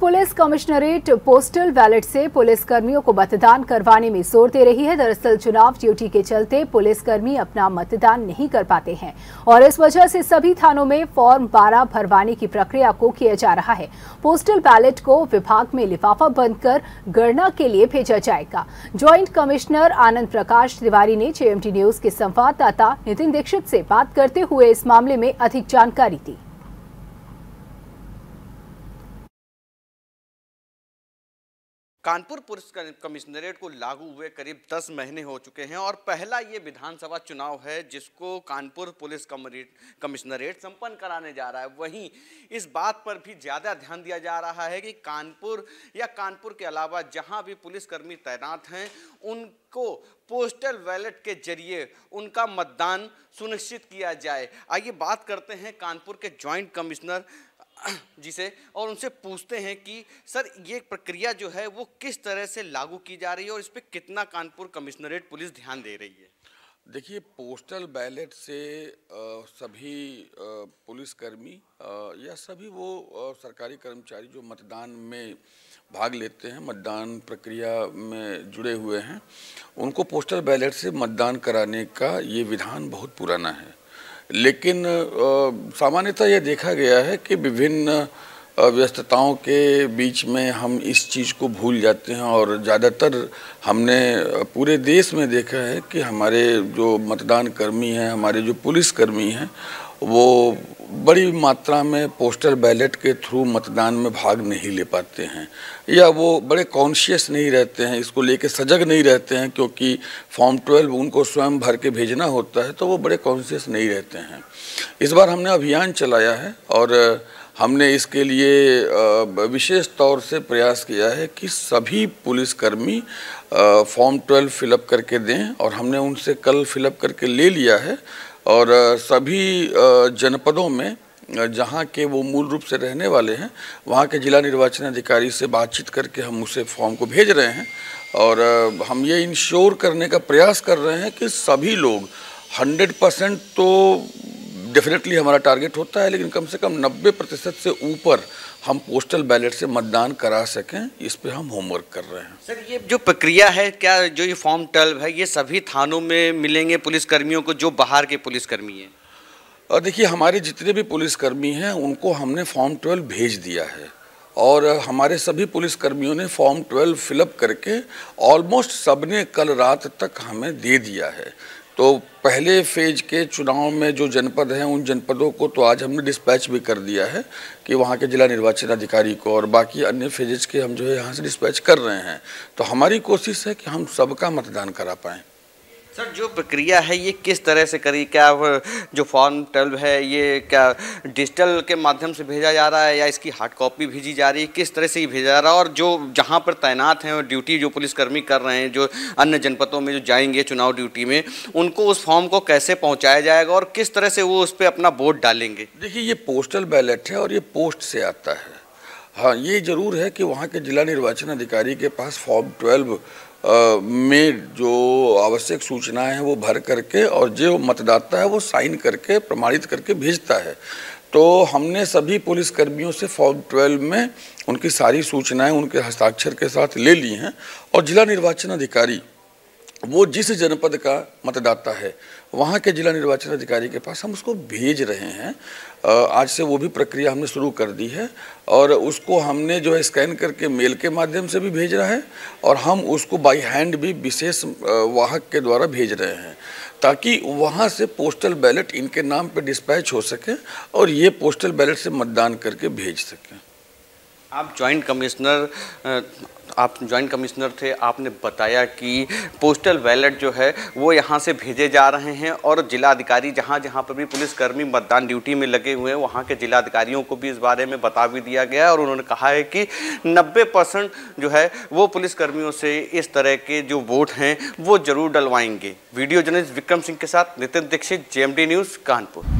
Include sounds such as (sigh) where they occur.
Police commissionerate postal ballot से police कर्मियों को मतदान करवाने में ज़ोर दे रही है। दरअसल चुनाव ड्यूटी के चलते पुलिस कर्मी अपना मतदान नहीं कर पाते हैं और इस वजह से सभी थानों में फॉर्म 12 भरवाने की प्रक्रिया को किया जा रहा है। पोस्टल बैलेट को विभाग में लिफाफा बंद कर गणना के लिए भेजा जाएगा। ज्वाइंट कमिश्नर आनंद प्रकाश तिवारी ने जेएमटी न्यूज़ के संवाददाता नितिन दीक्षित से बात करते हुए इस मामले में अधिक जानकारी दी। कानपुर पुलिस कमिश्नरेट को लागू हुए करीब 10 महीने हो चुके हैं और पहला ये विधानसभा चुनाव है जिसको कानपुर पुलिस कमिश्नरेट संपन्न कराने जा रहा है। वहीं इस बात पर भी ज़्यादा ध्यान दिया जा रहा है कि कानपुर या कानपुर के अलावा जहाँ भी पुलिसकर्मी तैनात हैं, उनको पोस्टल बैलेट के ज़रिए उनका मतदान सुनिश्चित किया जाए। आइए बात करते हैं कानपुर के ज्वाइंट कमिश्नर (clears throat) जी से और उनसे पूछते हैं कि, सर, ये प्रक्रिया जो है, वो किस तरह से लागू की जा रही है और इस पर कितना कानपुर कमिश्नरेट पुलिस ध्यान दे रही है? देखिए, पोस्टल बैलेट से सभी पुलिसकर्मी या सभी वो सरकारी कर्मचारी जो मतदान में भाग लेते हैं, मतदान प्रक्रिया में जुड़े हुए हैं, उनको पोस्टल बैलेट से मतदान कराने का ये विधान बहुत पुराना है। लेकिन सामान्यतः यह देखा गया है कि विभिन्न व्यस्तताओं के बीच में हम इस चीज़ को भूल जाते हैं और ज़्यादातर हमने पूरे देश में देखा है कि हमारे जो मतदान कर्मी हैं, हमारे जो पुलिस कर्मी हैं वो बड़ी मात्रा में पोस्टल बैलेट के थ्रू मतदान में भाग नहीं ले पाते हैं। या वो बड़े कॉन्शियस नहीं रहते हैं, इसको लेके सजग नहीं रहते हैं, क्योंकि फॉर्म ट्वेल्व उनको स्वयं भर के भेजना होता है तो वो बड़े कॉन्शियस नहीं रहते हैं। इस बार हमने अभियान चलाया है और हमने इसके लिए विशेष तौर से प्रयास किया है कि सभी पुलिसकर्मी फॉर्म ट्वेल्व फिलअप करके दें और हमने उनसे कल फिलअप करके ले लिया है। और सभी जनपदों में जहाँ के वो मूल रूप से रहने वाले हैं, वहाँ के जिला निर्वाचन अधिकारी से बातचीत करके हम उसे फॉर्म को भेज रहे हैं। और हम ये इंश्योर करने का प्रयास कर रहे हैं कि सभी लोग 100 परसेंट तो डेफिनेटली हमारा टारगेट होता है लेकिन कम से कम 90 प्रतिशत से ऊपर हम पोस्टल बैलेट से मतदान करा सकें इस पे हम होमवर्क कर रहे हैं। सर ये जो प्रक्रिया है क्या जो ये फॉर्म ट्वेल्व है ये सभी थानों में मिलेंगे पुलिसकर्मियों को जो बाहर के पुलिसकर्मी हैं? और देखिए हमारे जितने भी पुलिसकर्मी हैं उनको हमने फॉर्म ट्वेल्व भेज दिया है। और हमारे सभी पुलिसकर्मियों ने फॉर्म ट्वेल्व फिलअप करके ऑलमोस्ट सबने कल रात तक हमें दे दिया है। तो पहले फ़ेज़ के चुनाव में जो जनपद हैं, उन जनपदों को तो आज हमने डिस्पैच भी कर दिया है कि वहाँ के जिला निर्वाचन अधिकारी को और बाकी अन्य फेजेज के हम जो है यहाँ से डिस्पैच कर रहे हैं। तो हमारी कोशिश है कि हम सबका मतदान करा पाएँ। सर, जो प्रक्रिया है, ये किस तरह से करी? क्या जो फॉर्म ट्वेल्व है, ये क्या डिजिटल के माध्यम से भेजा जा रहा है या इसकी हार्ड कॉपी भेजी जा रही है? किस तरह से ये भेजा जा रहा है? और जो जहाँ पर तैनात हैं और ड्यूटी जो पुलिसकर्मी कर रहे हैं, जो अन्य जनपदों में जो जाएँगे चुनाव ड्यूटी में, उनको उस फॉर्म को कैसे पहुँचाया जाएगा और किस तरह से वो उस पर अपना वोट डालेंगे? देखिए, ये पोस्टल बैलेट है और ये पोस्ट से आता है। हाँ ये ज़रूर है कि वहाँ के जिला निर्वाचन अधिकारी के पास फॉर्म ट्वेल्व में जो आवश्यक सूचनाएँ हैं वो भर करके और जो मतदाता है वो साइन करके, प्रमाणित करके भेजता है। तो हमने सभी पुलिस कर्मियों से फॉर्म ट्वेल्व में उनकी सारी सूचनाएँ उनके हस्ताक्षर के साथ ले ली हैं और जिला निर्वाचन अधिकारी वो जिस जनपद का मतदाता है, वहाँ के जिला निर्वाचन अधिकारी के पास हम उसको भेज रहे हैं। आज से वो भी प्रक्रिया हमने शुरू कर दी है और उसको हमने जो है स्कैन करके मेल के माध्यम से भी भेज रहा है और हम उसको बाई हैंड भी विशेष वाहक के द्वारा भेज रहे हैं ताकि वहाँ से पोस्टल बैलेट इनके नाम पर डिस्पैच हो सके और ये पोस्टल बैलेट से मतदान करके भेज सकें। आप जॉइंट कमिश्नर आप ज्वाइंट कमिश्नर थे, आपने बताया कि पोस्टल बैलेट जो है, वो यहाँ से भेजे जा रहे हैं और जिला अधिकारी जहाँ जहाँ पर भी पुलिसकर्मी मतदान ड्यूटी में लगे हुए हैं, वहाँ के जिला अधिकारियों को भी इस बारे में बता भी दिया गया और उन्होंने कहा है कि 90 परसेंट जो है, वो पुलिसकर्मियों से इस तरह के जो वोट हैं, वो ज़रूर डलवाएँगे। वीडियो जर्नलिस्ट विक्रम सिंह के साथ नितिन दीक्षित जे न्यूज़ कानपुर।